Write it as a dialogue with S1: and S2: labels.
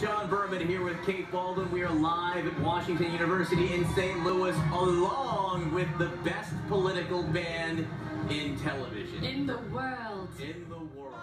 S1: John Berman here with Kate Bolduan. We are live at Washington University in St. Louis, along with the best political band in television.
S2: In the world.
S1: In the world.